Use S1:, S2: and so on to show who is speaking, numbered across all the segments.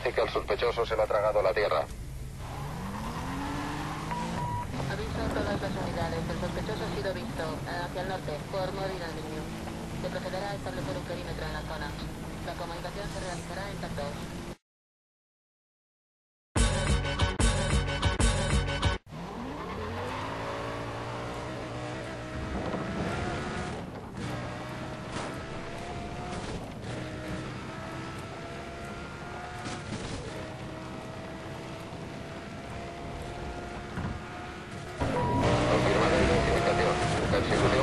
S1: Parece que al sospechoso se le ha tragado la tierra.
S2: Aviso a todas las unidades. El sospechoso ha sido visto eh, hacia el norte, por Morin Avenue. Se procederá a establecer un perímetro en la zona. La comunicación se realizará en TAC 2.
S1: Thank you.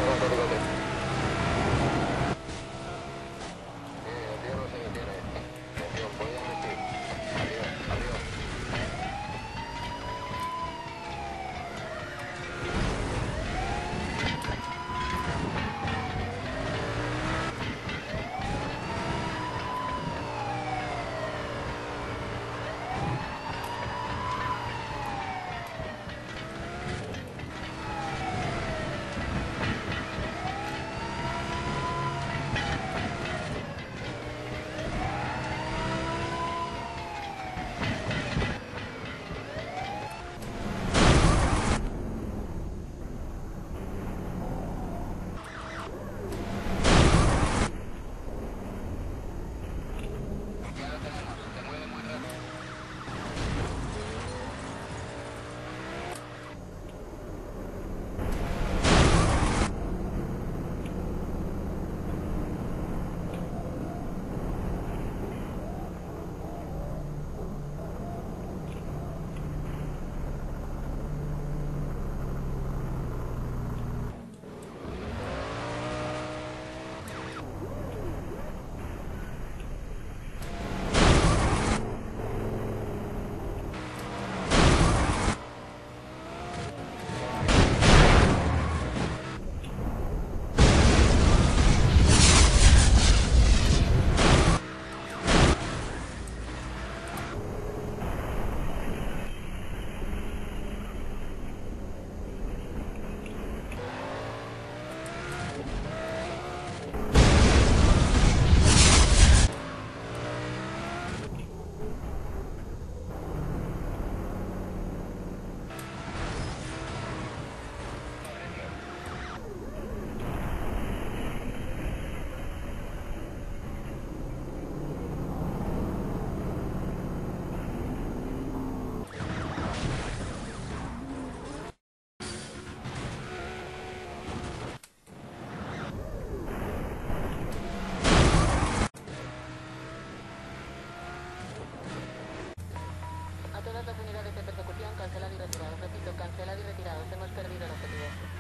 S2: Todas las unidades de persecución cancelado y retirado. Repito, cancelado y retirado. Hemos perdido el objetivo.